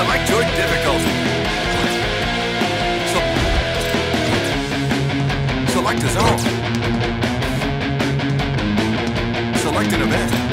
Select your difficulty. Select a zone. Select an event.